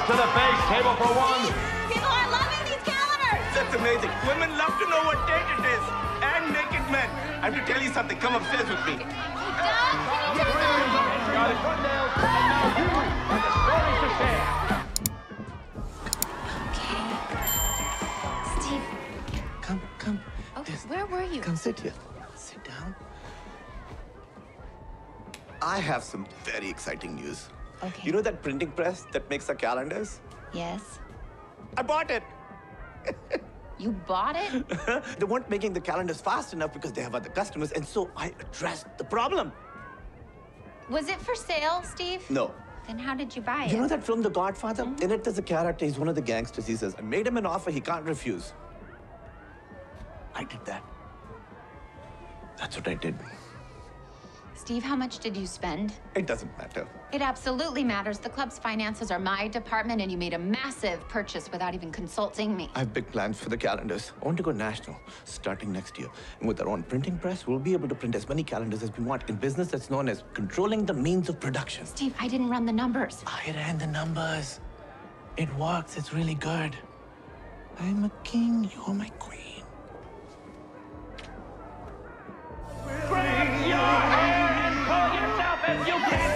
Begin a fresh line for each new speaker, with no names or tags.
Girls to the base, table for one.
People are loving these calendars.
That's amazing. Women love to know what date it is. And naked men. I have to tell you something. Come upstairs with me.
Got it, Nails, and now you are the stories to share.
Steve,
Come, come.
okay,
Yes.
where were you?
Come sit here. Sit down.
I have some very exciting news.
Okay.
You know that printing press that makes the calendars?
Yes.
I bought it.
You bought it?
they weren't making the calendars fast enough because they have other customers, and so I addressed the problem.
Was it for sale, Steve?
No.
Then how did you buy it?
You know that film, The Godfather? Mm-hmm. In it, there's a character, he's one of the gangsters. He says, I made him an offer he can't refuse. I did that. That's what I did.
Steve, how much did you spend?
It doesn't matter.
It absolutely matters. The club's finances are my department, and you made a massive purchase without even consulting me.
I have big plans for the calendars. I want to go national starting next year. And with our own printing press, we'll be able to print as many calendars as we want in business that's known as controlling the means of production.
Steve, I didn't run the numbers.
I ran the numbers. It works. It's really good. I'm a king. You're my queen.
You can't